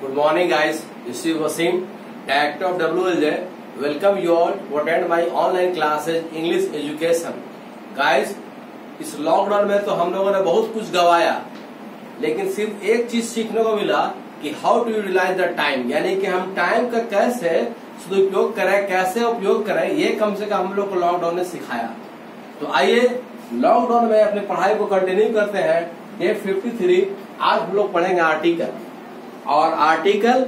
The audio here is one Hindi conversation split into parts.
Good morning, guys. This is Wasim, Director of WLJ. Welcome you all to attend my online classes English Education. इस लॉकडाउन में तो हम लोगों ने बहुत कुछ गवाया लेकिन सिर्फ़ एक चीज़ सीखने को मिला कि how to utilise the time यानी कि हम टाइम का कैसे सदुपयोग करें कैसे उपयोग करें ये कम से कम हम लोग को लॉकडाउन ने सिखाया तो आइए लॉकडाउन में अपनी पढ़ाई को कंटिन्यू करते हैं डे 53 आज हम लोग पढ़ेंगे आर्टिकल और आर्टिकल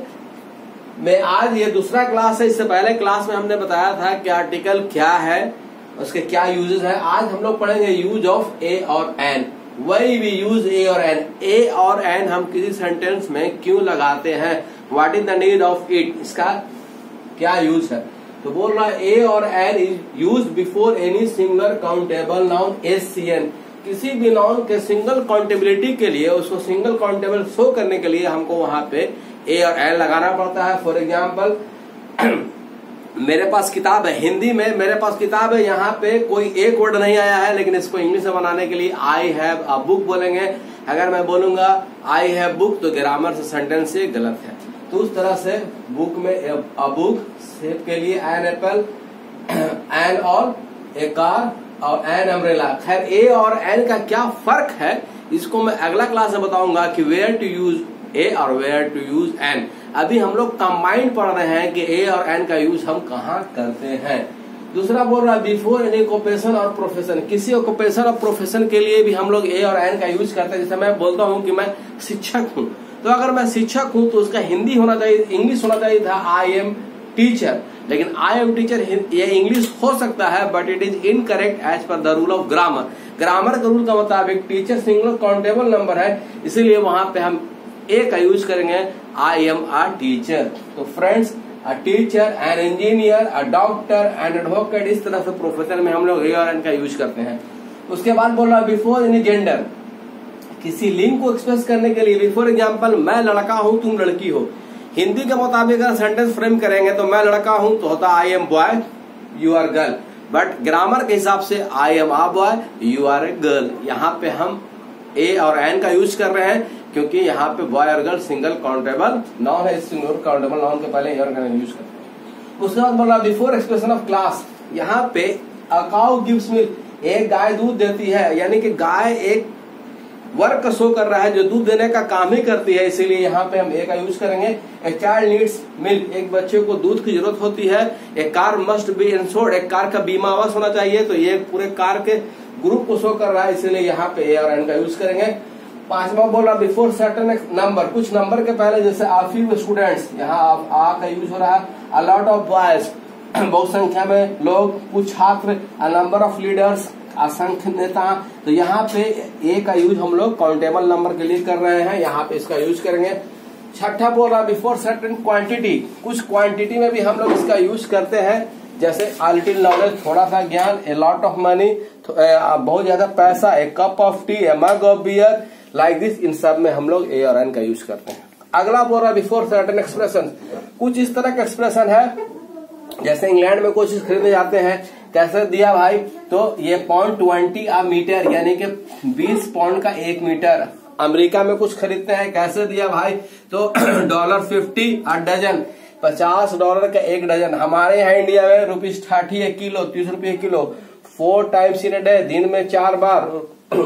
में आज ये दूसरा क्लास है, इससे पहले क्लास में हमने बताया था कि आर्टिकल क्या है, उसके क्या यूजेस है। आज हम लोग पढ़ेंगे यूज़ ऑफ़ ए और एन वही भी यूज़ ए और एन ए और एन हम किसी सेंटेंस में क्यों लगाते हैं? What is the need of it इसका क्या यूज़ है? तो बोल रहा है ए और an is use before any single countable noun S C N किसी भी नाउन के सिंगल काउंटेबिलिटी के लिए, उसको सिंगल काउंटेबल शो करने के लिए हमको वहाँ पे ए और एन लगाना पड़ता है। फॉर एग्ज़ाम्पल मेरे पास किताब है, हिंदी में मेरे पास किताब है, यहाँ पे कोई एक वर्ड नहीं आया है, लेकिन इसको इंग्लिश में बनाने के लिए आई अ बुक बोलेंगे। अगर मैं बोलूँगा आई हैव बुक तो ग्रामर से सेंटेंस से गलत है। तो उस तरह से बुक में अ बुक सेब के लिए एन एप्पल एन और ए कार और एन अम्ब्रेला खैर, ए और एन का क्या फ़र्क है, इसको मैं अगला क्लास में बताऊँगा कि वेयर टू यूज़ ए और वेयर टू यूज़ एन अभी हम लोग कंबाइंड पढ़ रहे हैं कि ए और एन का यूज़ हम कहा करते हैं। दूसरा बोल रहा है बिफोर एनी ऑक्यूपेशन और प्रोफेशन किसी ऑक्यूपेशन और प्रोफेशन के लिए भी हम लोग ए और एन का यूज़ करते हैं। जैसे मैं बोलता हूँ कि मैं शिक्षक हूँ। तो अगर मैं शिक्षक हूँ तो उसका हिंदी होना चाहिए इंग्लिश होना चाहिए था आई एम टीचर लेकिन आई एम टीचर ये इंग्लिश हो सकता है but it is incorrect as per the rule of grammar grammar के रूल का मुताबिक टीचर सिंगल काउंटेबल नंबर है, इसीलिए वहाँ पे हम ए का यूज़ करेंगे आई एम आ टीचर तो friends a teacher an engineer a doctor and advocate इस तरह से प्रोफेशन में हम लोग एन का यूज़ करते हैं। उसके बाद बोल रहा बिफोर एनी जेंडर किसी लिंग को एक्सप्रेस करने के लिए बिफोर एग्ज़ाम्पल मैं लड़का हूँ, तुम लड़की हो। हिंदी के मुताबिक अगर सेंटेंस फ्रेम करेंगे तो मैं लड़का हूँ तो होता I am boy you are girl but grammar के हिसाब से I am a boy you are a girl यहाँ पे हम ए और एन का यूज़ कर रहे हैं, क्योंकि यहाँ पे बॉय और गर्ल सिंगल काउंटेबल नॉन है सिंगल काउंटेबल नॉन के पहले और यूज़ करते हैं. उसके बाद बोला बिफोर एक्सप्रेशन ऑफ़ क्लास यहाँ पे अकाउ गिव्स मिल्क एक गाय दूध देती है, यानी कि गाय एक वर्क शो कर रहा है, जो दूध देने का काम ही करती है, इसीलिए यहाँ पे हम ए का यूज़ करेंगे। ए चाइल्ड नीड्स मिल्क एक बच्चे को दूध की ज़रूरत होती है। A car must be insured एक कार का बीमा अवश्य होना चाहिए। तो ये पूरे कार के ग्रुप को शो कर रहा है, इसीलिए यहाँ पे ए और एन का यूज़ करेंगे। पांचवा बोला बिफोर सर्टन नंबर कुछ नंबर के पहले, जैसे आफी स्टूडेंट्स यहाँ आ का यूज़ हो रहा है। अलॉट ऑफ़ बॉयज़ बहुत संख्या में लोग, कुछ छात्र नंबर ऑफ़ लीडर्स असंख्य नेता तो यहाँ पे ए का यूज़ हम लोग काउंटेबल नंबर के लिए कर रहे हैं। यहाँ पे इसका यूज़ करेंगे। छठा बोल रहा बिफोर सर्टन क्वांटिटी कुछ क्वांटिटी में भी हम लोग इसका यूज़ करते हैं। जैसे आ नॉलेज थोड़ा सा ज्ञान ए लॉट ऑफ़ मनी बहुत ज़्यादा पैसा a cup of tea a mug of beer like this इन सब में हम लोग ए और एन का यूज़ करते हैं। अगला बोल रहा बिफोर सर्टन एक्सप्रेशन कुछ इस तरह का एक्सप्रेशन है, जैसे इंग्लैंड में कोई चीज़ खरीदने जाते हैं कैसे दिया भाई? तो ये पॉइंट ट्वेंटी आ मीटर यानी कि बीस पॉइंट का एक मीटर अमेरिका में कुछ खरीदते हैं, कैसे दिया भाई? तो डॉलर फिफ्टी आ डजन पचास डॉलर का एक डजन हमारे यहाँ इंडिया में रुपीज़ थर्टी एक किलो तीस रुपये kilo four times in day दिन में चार बार।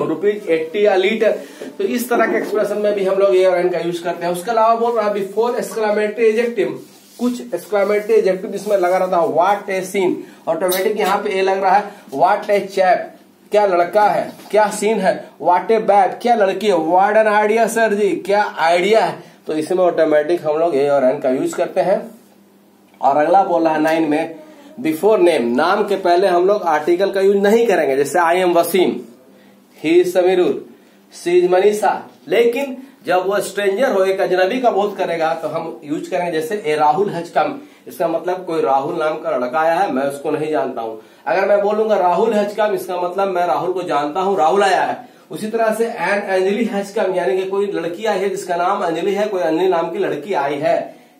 रुपीज़ एट्टी आ लीटर तो इस तरह के एक्सप्रेशन में भी हम लोग ए और एन का यूज़ करते हैं। उसके अलावा बोल रहा है बिफोर एक्सक्लामेटरी एजेक्टिव कुछ एक्सक्लामेटरी एजेक्टिव इसमें लगा रहता है वाट ए सीन ऑटोमेटिक यहाँ पे ए लग रहा है वाट ए चैप क्या लड़का है, क्या सीन है वाट ए बैट क्या लड़की है what an idea sir ji. क्या आइडिया है? तो इसमें ऑटोमेटिक हम लोग ए और एन का यूज़ करते हैं। और अगला बोल रहा है नाइन में बिफोर नेम नाम के पहले हम लोग आर्टिकल का यूज़ नहीं करेंगे, जैसे I am Wasim he Samirul she's Manisha लेकिन जब वो स्ट्रेंजर हो, एक अजनबी का बोध करेगा तो हम यूज़ करेंगे जैसे ए राहुल हैज़ कम इसका मतलब कोई राहुल नाम का लड़का आया है, मैं उसको नहीं जानता हूँ। अगर मैं बोलूँगा राहुल हैज़ कम इसका मतलब मैं राहुल को जानता हूँ, राहुल आया है। उसी तरह से एन अंजलि हैज़ कम यानी कि कोई लड़की आई है जिसका नाम अंजलि है, कोई अंजलि नाम की लड़की आई है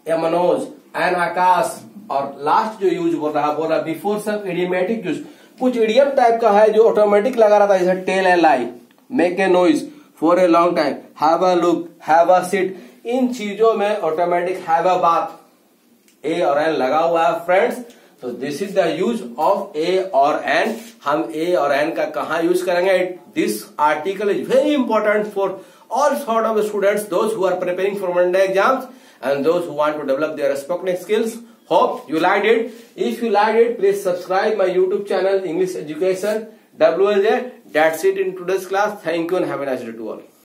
ए मनोज एन आकाश, और लास्ट जो यूज़ बोल रहा बोल रहा बिफोर सब इडियमेटिक यूज़ कुछ इडियम टाइप का है जो ऑटोमेटिक लगा रहा था, जैसे tell a lie make a noise for a long time have a look have a sit इन चीज़ों में ऑटोमेटिक हैव अ बात ए और एन लगा हुआ है फ्रेंड्स तो this is the use of a और एन हम ए और एन का कहा यूज़ करेंगे? This article is very important for all sort of students those who for exams and those who want to develop their respective skills. Hope you liked it. If you liked it, please subscribe my YouTube channel English Education. WLJ. That's it in today's class. Thank you and have a nice day to all.